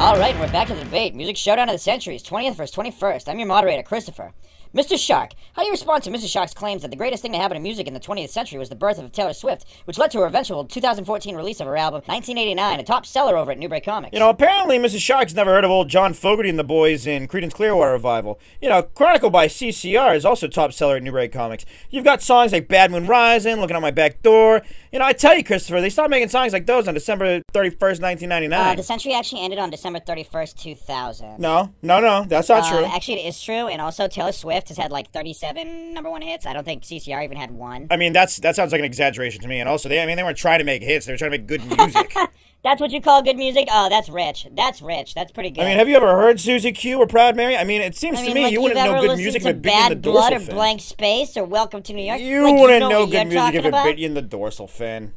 All right, and we're back to the debate. Music Showdown of the Centuries, 20th versus 21st. I'm your moderator, Christopher. Mr. Shark, how do you respond to Mrs. Shark's claims that the greatest thing to happen in music in the 20th century was the birth of Taylor Swift, which led to her eventual 2014 release of her album 1989, a top seller over at Newbury Comics? You know, apparently Mrs. Shark's never heard of old John Fogerty and the Boys in Creedence Clearwater Revival. You know, Chronicle by CCR is also top seller at Newbury Comics. You've got songs like Bad Moon Rising, Looking Out My Back Door. You know, I tell you, Christopher, they stopped making songs like those on December 31st, 1999. Uh, the century actually ended on December 31st, 2000. no, no, no, that's not Uh, true. Actually, it is true, and also Taylor Swift has had like 37 number one hits. I don't think CCR even had one. I mean, that's that sounds like an exaggeration to me. And also, they I mean, they weren't trying to make hits; they were trying to make good music. That's what you call good music? Oh, that's rich. That's rich. That's pretty good. I mean, have you ever heard Susie Q or Proud Mary? I mean, it seems I to me like, you wouldn't know good music if it bit you in the Bad Blood or. Blank Space or Welcome to New York? You Like, wouldn't know know good music if it bit you in the dorsal fin.